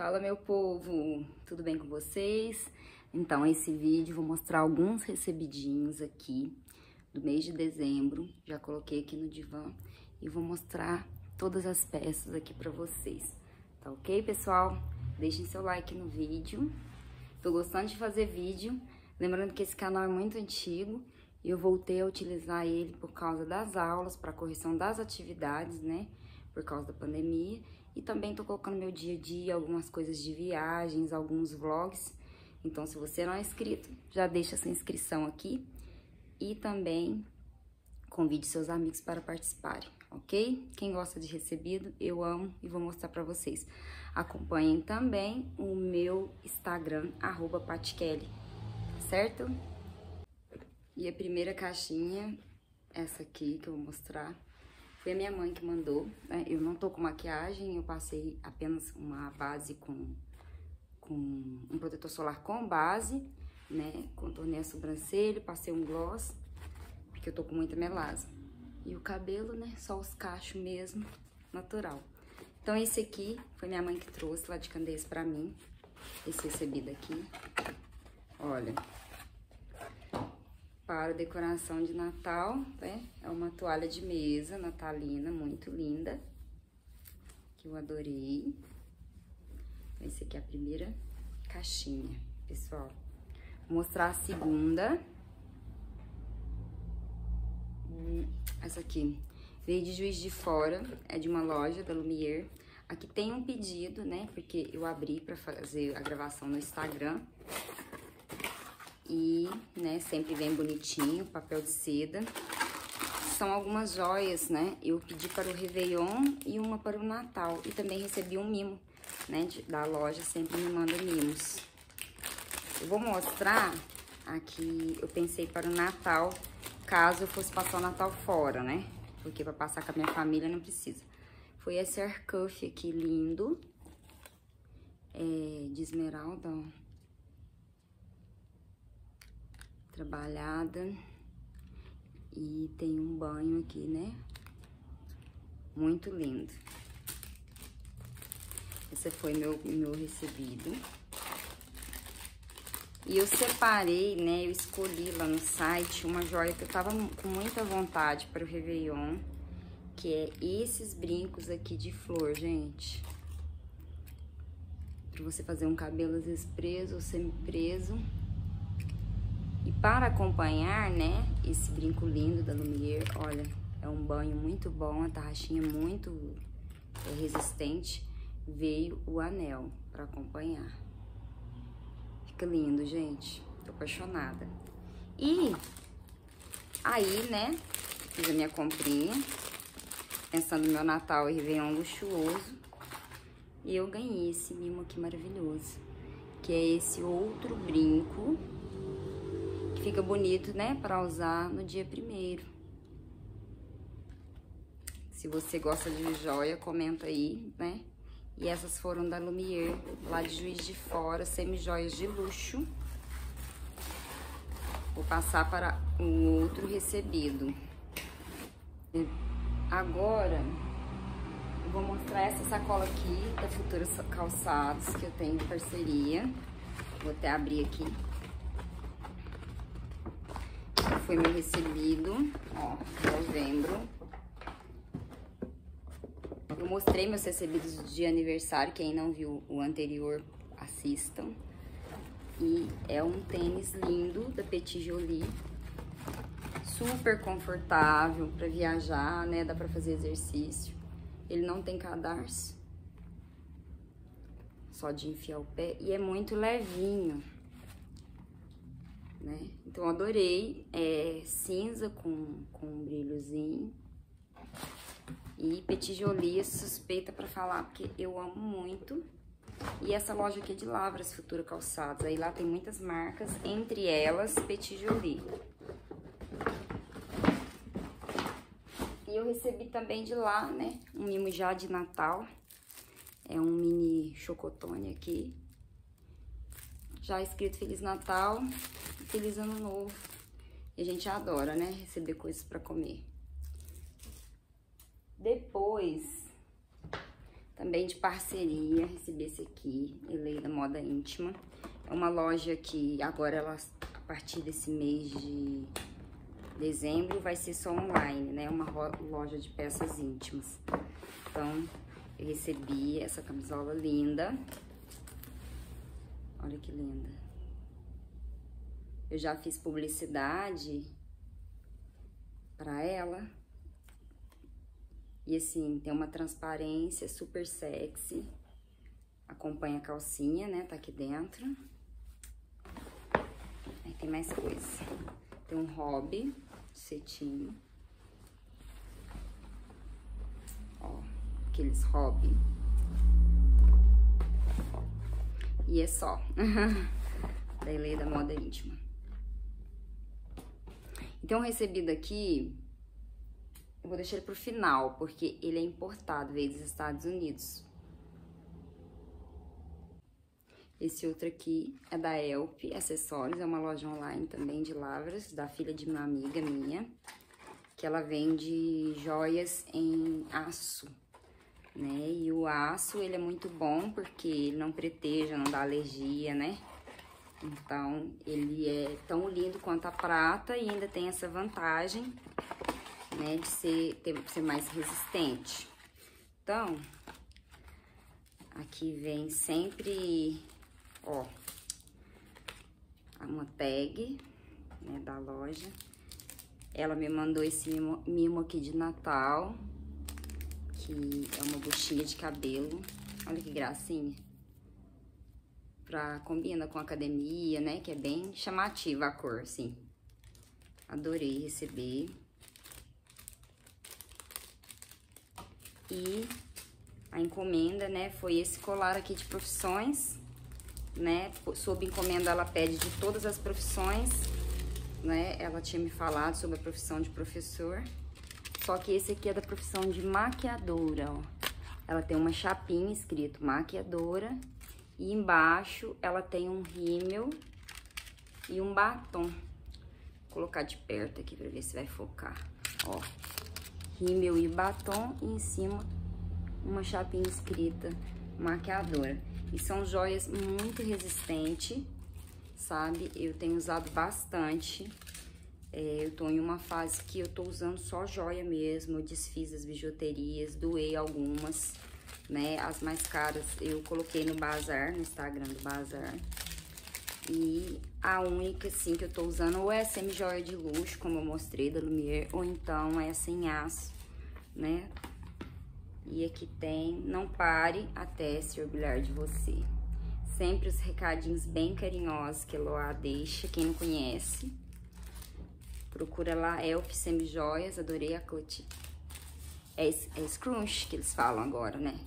Fala meu povo, tudo bem com vocês? Então, esse vídeo vou mostrar alguns recebidinhos aqui do mês de dezembro. Já coloquei aqui no divã e vou mostrar todas as peças aqui pra vocês. Tá ok, pessoal? Deixem seu like no vídeo. Tô gostando de fazer vídeo. Lembrando que esse canal é muito antigo e eu voltei a utilizar ele por causa das aulas, para correção das atividades, né? Por causa da pandemia. E também tô colocando meu dia a dia, algumas coisas de viagens, alguns vlogs. Então, se você não é inscrito, já deixa sua inscrição aqui. E também convide seus amigos para participarem, ok? Quem gosta de recebido, eu amo e vou mostrar para vocês. Acompanhem também o meu Instagram, arroba Patikelly, certo? E a primeira caixinha, essa aqui que eu vou mostrar, foi a minha mãe que mandou, né? Eu não tô com maquiagem, eu passei apenas uma base com, com um protetor solar com base, né? Contornei a sobrancelha, passei um gloss, porque eu tô com muita melasma. E o cabelo, né? Só os cachos mesmo, natural. Então, esse aqui foi minha mãe que trouxe lá de Candeias pra mim. Esse recebido aqui. Olha, para decoração de Natal, né? É uma toalha de mesa natalina, muito linda, que eu adorei. Esse aqui é a primeira caixinha, pessoal. Vou mostrar a segunda. Hum, essa aqui veio de Juiz de Fora, é de uma loja da Lumière. Aqui tem um pedido, né? Porque eu abri para fazer a gravação no Instagram. E, né, sempre vem bonitinho, papel de seda. São algumas joias, né? Eu pedi para o Réveillon e uma para o Natal. E também recebi um mimo, né, da loja, sempre me manda mimos. Eu vou mostrar aqui, eu pensei para o Natal, caso eu fosse passar o Natal fora, né? Porque para passar com a minha família não precisa. Foi esse aircuff aqui lindo, é, de esmeralda, ó. Trabalhada. E tem um banho aqui, né? Muito lindo. Esse foi meu, meu recebido. E eu separei, né? Eu escolhi lá no site uma joia que eu tava com muita vontade para o Réveillon. Que é esses brincos aqui de flor, gente. Pra você fazer um cabelo às vezes preso ou semi-preso. E para acompanhar, né, esse brinco lindo da Lumière, olha, é um banho muito bom, a tarraxinha muito é, resistente, veio o anel para acompanhar. Fica lindo, gente, tô apaixonada. E aí, né, fiz a minha comprinha, pensando no meu Natal e Réveillon luxuoso, e eu ganhei esse mimo aqui maravilhoso, que é esse outro brinco Fica bonito, né, para usar no dia primeiro. Se você gosta de joia, comenta aí, né? E essas foram da Lumière, lá de Juiz de Fora, semi-joias de luxo. Vou passar para um outro recebido. Agora, eu vou mostrar essa sacola aqui da Futura Calçados, que eu tenho em parceria. Vou até abrir aqui foi meu recebido, ó, novembro. Eu mostrei meus recebidos de aniversário, quem não viu o anterior, assistam. E é um tênis lindo da Petit Jolie. Super confortável para viajar, né? Dá para fazer exercício. Ele não tem cadarço. Só de enfiar o pé. E é muito levinho? Então, adorei. É cinza com, com um brilhozinho. E Petit Jolie, suspeita pra falar, porque eu amo muito. E essa loja aqui é de Lavras Futura Calçados. Aí lá tem muitas marcas, entre elas Petit Jolie. E eu recebi também de lá, né, um mimo já de Natal. É um mini chocotone aqui. Já escrito Feliz Natal. Feliz Ano Novo. E a gente adora, né? Receber coisas pra comer. Depois, Também de parceria, recebi esse aqui, Eleida Moda Íntima. É uma loja que agora, ela, a partir desse mês de dezembro, vai ser só online, né? Uma loja de peças íntimas. Então, eu recebi essa camisola linda. Olha que linda. Eu já fiz publicidade para ela. E assim, tem uma transparência super sexy. Acompanha a calcinha, né? Tá aqui dentro. Aí tem mais coisa. Tem um hobby, cetim. Ó, aqueles hobby. E é só. da Lei da Moda Íntima. Então, recebido aqui eu vou deixar ele pro final, porque ele é importado, veio dos Estados Unidos. Esse outro aqui é da Elp Acessórios, é uma loja online também de lavras, da filha de uma amiga minha, que ela vende joias em aço, né? E o aço, ele é muito bom porque ele não preteja, não dá alergia, né? Então, ele é tão lindo quanto a prata e ainda tem essa vantagem né? De ser, ter, ser mais resistente. Então, aqui vem sempre, ó, uma tag, né, da loja. Ela me mandou esse mimo, mimo aqui de Natal, que é uma buchinha de cabelo. Olha que gracinha. Pra, combina com academia, né? Que é bem chamativa a cor, assim. Adorei receber. E a encomenda, né, foi esse colar aqui de profissões, né? Sob encomenda ela pede de todas as profissões, né? Ela tinha me falado sobre a profissão de professor. Só que esse aqui é da profissão de maquiadora, ó. Ela tem uma chapinha escrito maquiadora e embaixo ela tem um rímel e um batom. Vou colocar de perto aqui pra ver se vai focar, ó rímel e batom e em cima uma chapinha escrita maquiadora. E são joias muito resistentes, sabe? Eu tenho usado bastante. É, eu tô em uma fase que eu tô usando só joia mesmo, eu desfiz as bijuterias, doei algumas, né? As mais caras eu coloquei no bazar, no Instagram do bazar. E a única, assim, que eu tô usando ou é semi-joia de luxo, como eu mostrei, da Lumière, ou então é sem aço, né? E aqui tem, não pare até se orgulhar de você. Sempre os recadinhos bem carinhosos que a Loa deixa, quem não conhece. Procura lá, Elf Semi-Joias, adorei a cut. É, é scrunch que eles falam agora, né?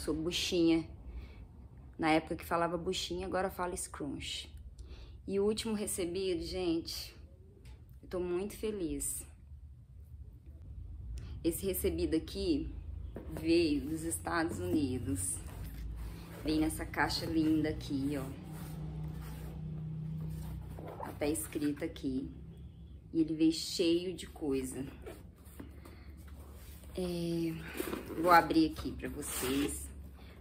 Sou buchinha na época que falava buchinha, agora fala scrunch. E o último recebido, gente, eu tô muito feliz. Esse recebido aqui veio dos Estados Unidos. Vem nessa caixa linda aqui, ó. Até escrita aqui. E ele veio cheio de coisa. É, vou abrir aqui pra vocês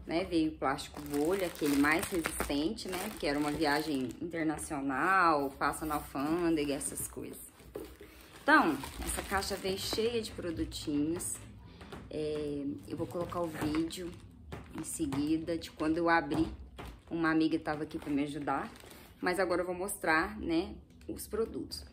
né? Veio plástico bolha, aquele mais resistente, né? Que era uma viagem internacional, passa na alfândega, essas coisas. Então, essa caixa veio cheia de produtinhos. É, eu vou colocar o vídeo em seguida de quando eu abri. Uma amiga estava aqui para me ajudar. Mas agora eu vou mostrar, né, os produtos.